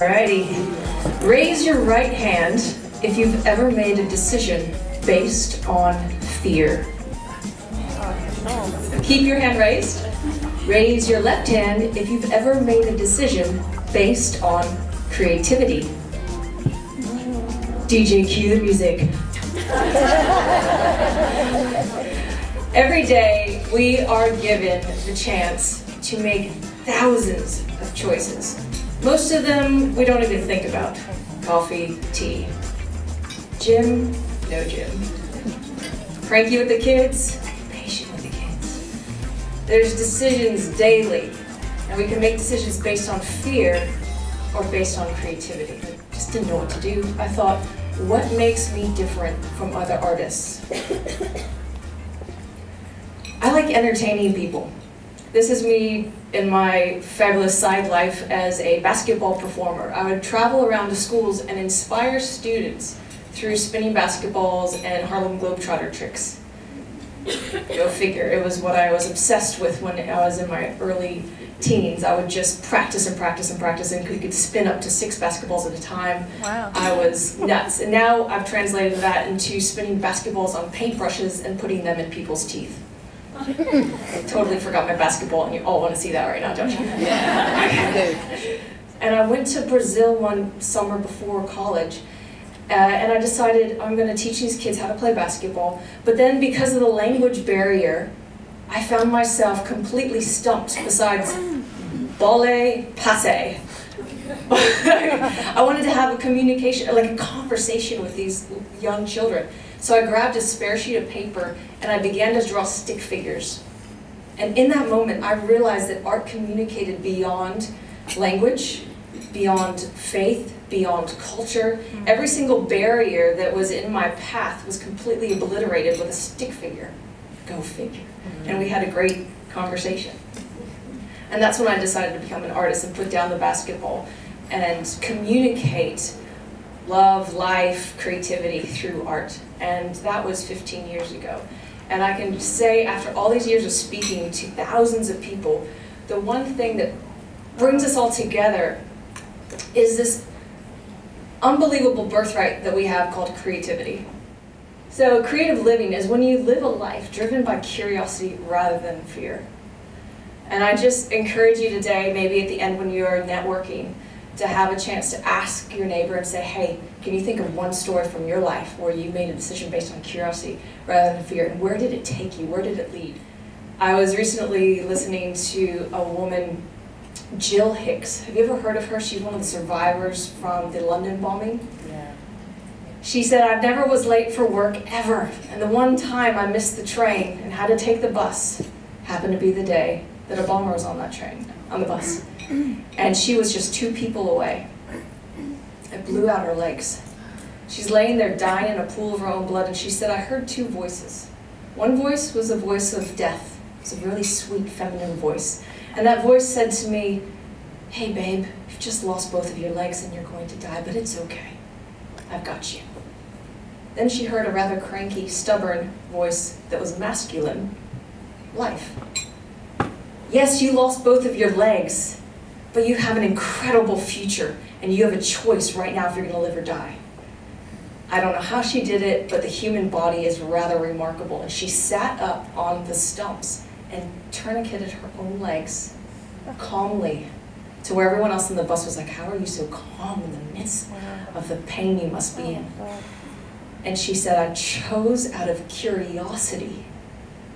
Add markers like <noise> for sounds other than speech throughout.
Alrighty. Raise your right hand if you've ever made a decision based on fear. Keep your hand raised. Raise your left hand if you've ever made a decision based on creativity. DJ, cue the music. <laughs> Every day, we are given the chance to make thousands of choices. Most of them we don't even think about. Coffee, tea. Gym, no gym. Cranky with the kids, patient with the kids. There's decisions daily, and we can make decisions based on fear or based on creativity. Just didn't know what to do. I thought, what makes me different from other artists? <coughs> I like entertaining people. This is me in my fabulous side life as a basketball performer. I would travel around to schools and inspire students through spinning basketballs and Harlem Globetrotter tricks. Go figure, it was what I was obsessed with when I was in my early teens. I would just practice and practice and practice and could, could spin up to six basketballs at a time. Wow. I was nuts. And now I've translated that into spinning basketballs on paintbrushes and putting them in people's teeth. I <laughs> totally forgot my basketball, and you all want to see that right now, don't you? <laughs> Yeah. <laughs> and I went to Brazil one summer before college, uh, and I decided I'm going to teach these kids how to play basketball. But then, because of the language barrier, I found myself completely stumped besides bolle, passe. I wanted to have a communication, like a conversation with these young children. So I grabbed a spare sheet of paper and I began to draw stick figures. And in that moment, I realized that art communicated beyond language, beyond faith, beyond culture. Mm-hmm. Every single barrier that was in my path was completely obliterated with a stick figure. Go figure. And we had a great conversation. And that's when I decided to become an artist and put down the basketball and communicate love, life, creativity through art. And that was 15 years ago. And I can say, after all these years of speaking to thousands of people, the one thing that brings us all together is this unbelievable birthright that we have called creativity. So creative living is when you live a life driven by curiosity rather than fear. And I just encourage you today, maybe at the end when you're networking, to have a chance to ask your neighbor and say, hey, can you think of one story from your life where you made a decision based on curiosity rather than fear? And where did it take you? Where did it lead? I was recently listening to a woman, Gill Hicks. Have you ever heard of her? She's one of the survivors from the London bombing. Yeah. She said, I never was late for work ever. And the one time I missed the train and had to take the bus happened to be the day that a bomber was on that train, on the bus. And she was just two people away. It blew out her legs. She's laying there dying in a pool of her own blood, and she said, I heard two voices. One voice was a voice of death. It's a really sweet feminine voice. And that voice said to me, Hey babe, you've just lost both of your legs and you're going to die, but it's okay. I've got you. Then she heard a rather cranky, stubborn voice that was masculine. Life. Yes, you lost both of your legs, but you have an incredible future, and you have a choice right now if you're going to live or die. I don't know how she did it, but the human body is rather remarkable. And she sat up on the stumps and tourniqueted her own legs calmly to where everyone else in the bus was like, how are you so calm in the midst of the pain you must be oh, in? And she said, I chose out of curiosity.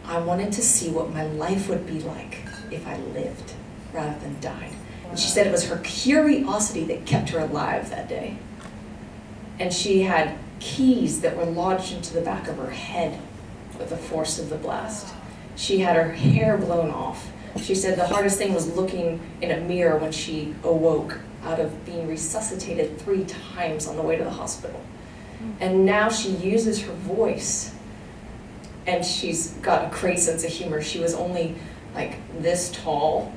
I wanted to see what my life would be like if I lived rather than died. And she said it was her curiosity that kept her alive that day. And she had keys that were lodged into the back of her head with the force of the blast. She had her hair blown off. She said the hardest thing was looking in a mirror when she awoke out of being resuscitated three times on the way to the hospital. Hmm. And now she uses her voice and she's got a great sense of humor. She was only like this tall,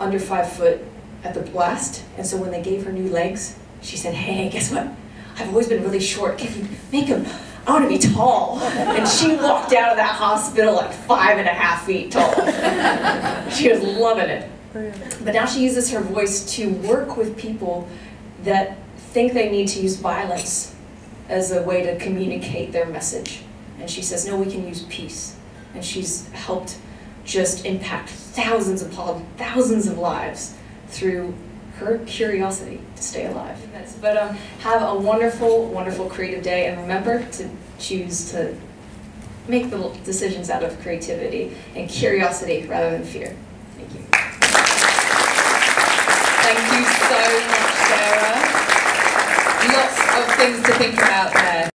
under five foot at the blast. And so when they gave her new legs, she said, hey, guess what? I've always been really short. Can you make them, I want to be tall. And she walked out of that hospital like five and a half feet tall. <laughs> she was loving it. But now she uses her voice to work with people that think they need to use violence as a way to communicate their message. And she says, no, we can use peace. And she's helped just impact thousands upon thousands of lives through her curiosity to stay alive. But um, have a wonderful, wonderful creative day, and remember to choose to make the decisions out of creativity and curiosity rather than fear. Thank you. Thank you so much, Sarah. Lots of things to think about there.